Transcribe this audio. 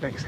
Thanks.